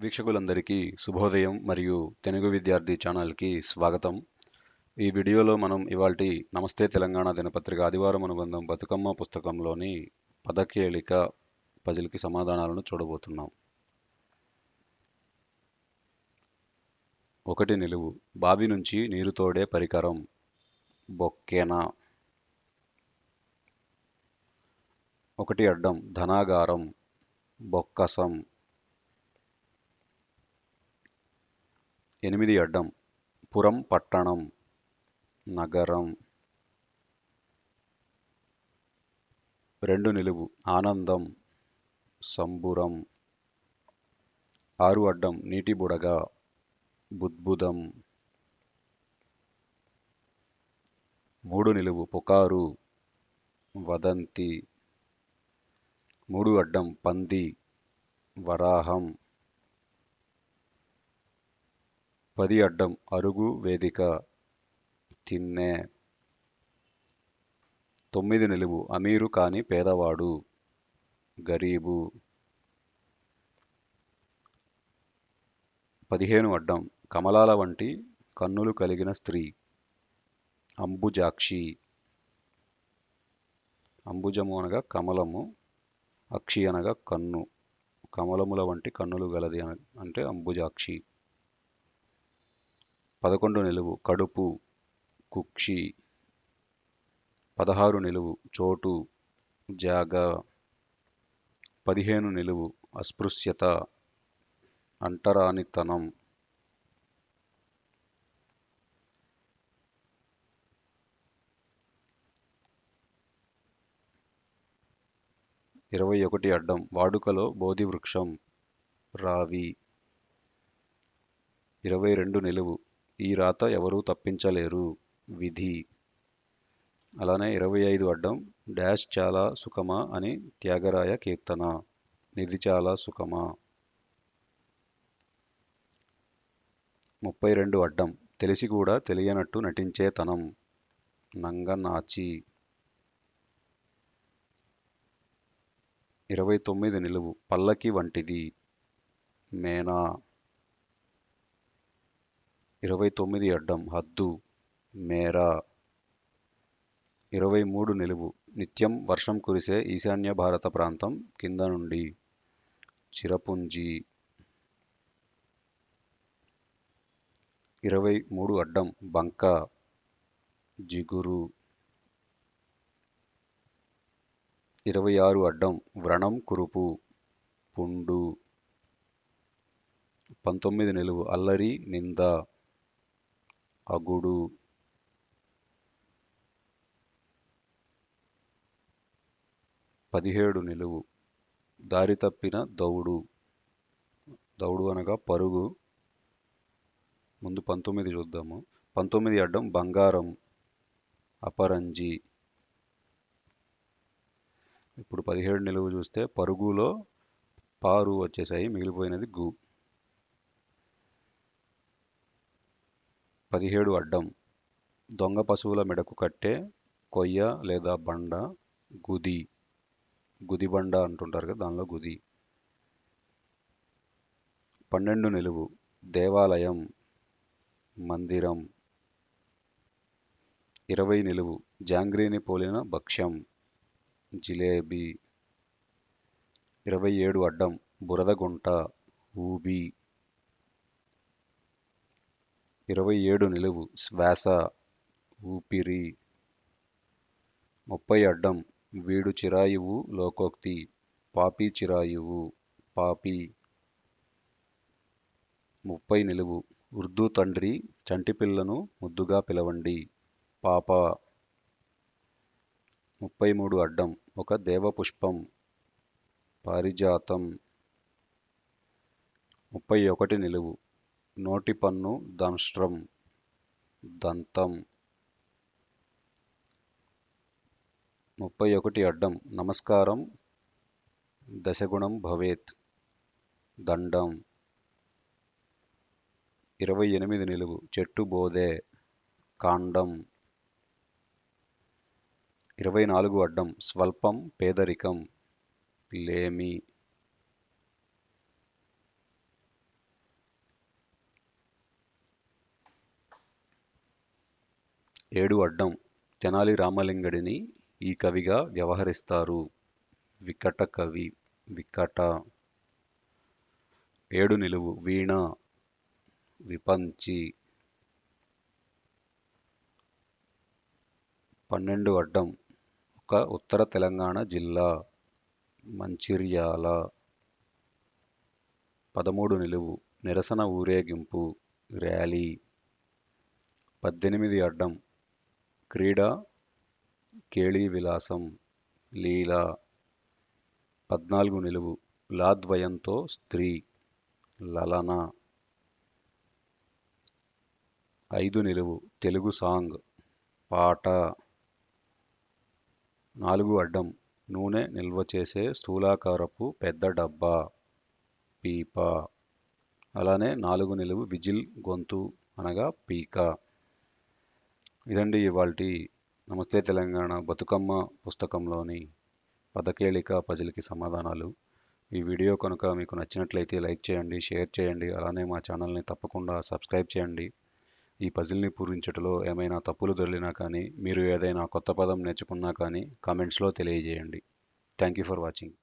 వీక్షకులందరికీ శుభోదయం మరియు తెలుగు విద్యార్థి ఛానల్కి స్వాగతం. ఈ వీడియోలో మనం ఇవాల్టి నమస్తే తెలంగాణ దినపత్రిక ఆదివారం అనుబంధం బతుకమ్మ పుస్తకంలోని పదకేళిక పజిల్కి సమాధానాలను చూడబోతున్నాం. ఒకటి నిలువు. బావి నుంచి నీరు తోడే పరికరం బొక్కేనా? ఒకటి అడ్డం. ధనాగారం బొక్కసం. ఎనిమిది అడ్డం. పురం పట్టణం నగరం. రెండు నిలువు. ఆనందం సంబురం. ఆరు అడ్డం. నీటి బుడగ బుద్భుదం. మూడు నిలువు. పుకారు వదంతి. మూడు అడ్డం. పంది వరాహం. పది అడ్డం అరుగు వేదిక. తిన్నె. తొమ్మిది నిలువు అమీరు కాని పేదవాడు. గరీబు. పదిహేను అడ్డం కమలాల వంటి కన్నులు కలిగిన స్త్రీ. అంబుజాక్షి. అంబుజము అనగా కమలము అక్షి అనగా కన్ను. కమలముల వంటి కన్నులు గలది అంటే అంబుజాక్షి. పదకొండు నిలువు కడుపు కుక్షి పదహారు నిలువు చోటు జాగ పదిహేను నిలువు అస్పృశ్యత అంటరానితనం. ఇరవై ఒకటి అడ్డం వాడుకలో బోధి వృక్షం రావి. ఇరవై రెండు నిలువు ఈ రాత ఎవరూ తప్పించలేరు. విధి. అలానే ఇరవై ఐదు అడ్డం డాష్ చాలా సుఖమా అని త్యాగరాయ కీర్తన. నిధి చాలా సుఖమా. ముప్పై రెండు అడ్డం తెలిసి కూడా తెలియనట్టు నటించే తనం. నంగనాచి. ఇరవై తొమ్మిది నిలువు పల్లకి వంటిది. మేనా. ఇరవై తొమ్మిది అడ్డం హద్దు మేరా. ఇరవై మూడు నిలువు నిత్యం వర్షం కురిసే ఈశాన్య భారత ప్రాంతం కింద నుండి. చిరపుంజి. ఇరవై మూడు అడ్డం బంక జిగురు. ఇరవై ఆరు అడ్డం వ్రణం కురుపు పుండు. పంతొమ్మిది నిలువు అల్లరి నింద. అగుడు పదిహేడు నిలువు. దారి తప్పిన దౌడు. దౌడు అనగా పరుగు. ముందు పంతొమ్మిది చూద్దాము. పంతొమ్మిది అడ్డం బంగారం. అపరంజి. ఇప్పుడు పదిహేడు నిలువు చూస్తే పరుగులో పారు వచ్చేసాయి. మిగిలిపోయినది గు. పదిహేడు అడ్డం. దొంగ పశువుల మెడకు కట్టే కొయ్య లేదా బండ గుది. గుదిబండ అంటుంటారు కదా దానిలో గుది. పన్నెండు నిలువు. దేవాలయం మందిరం. ఇరవై నిలువు. జాంగ్రీని పోలిన భక్ష్యం జిలేబీ. ఇరవై ఏడు అడ్డం. బురదగుంట ఊబి. ఇరవై ఏడు నిలువు శ్వాస ఊపిరి ముప్పై అడ్డం వీడు చిరాయువు లోకోక్తి పాపి చిరాయువు పాపి ముప్పై నిలువు ఉర్దూ తండ్రి చంటి పిల్లను ముద్దుగా పిలవండి. పాప ముప్పై మూడు అడ్డం ఒక దేవపుష్పం పారిజాతం ముప్పై ఒకటి నిలువు నోటిపన్ను దంష్ట్రం దంతం. ముప్పై ఒకటి అడ్డం. నమస్కారం. దశగుణం భవేత్. దండం. ఇరవై ఎనిమిది నిలువు. చెట్టు బోధే. కాండం. ఇరవై నాలుగు అడ్డం. స్వల్పం పేదరికం. లేమి. ఏడు అడ్డం తెనాలి రామలింగడిని ఈ కవిగా వ్యవహరిస్తారు. వికట కవి వికట. ఏడు నిలువు వీణ విపంచి. పన్నెండు అడ్డం ఒక ఉత్తర తెలంగాణ జిల్లా మంచిర్యాల. పదమూడు నిలువు నిరసన ఊరేగింపు ర్యాలీ. పద్దెనిమిది అడ్డం క్రీడ కేళీ విలాసం లీల పద్నాలుగు నిలువు లాద్వయంతో స్త్రీ లలన. ఐదు నిలువు తెలుగు సాంగ్ పాట. నాలుగు అడ్డం నూనె నిల్వ చేసే స్థూలాకారపు పెద్ద డబ్బా పీప. అలానే నాలుగు నిలువు విజిల్ గొంతు అనగా పీక. ఇదండి ఇవాల్టి నమస్తే తెలంగాణ బతుకమ్మ పుస్తకంలోని పదకేళిక పజిల్కి సమాధానాలు. ఈ వీడియో కనుక మీకు నచ్చినట్లయితే లైక్ చేయండి షేర్ చేయండి అలానే మా ఛానల్ని తప్పకుండా సబ్స్క్రైబ్ చేయండి. ఈ పజిల్ని పూరించటలో ఏమైనా తప్పులు దొరికినా కానీ మీరు ఏదైనా కొత్త పదం నేర్చుకున్నా కానీ కామెంట్స్లో తెలియజేయండి. Thank you for watching.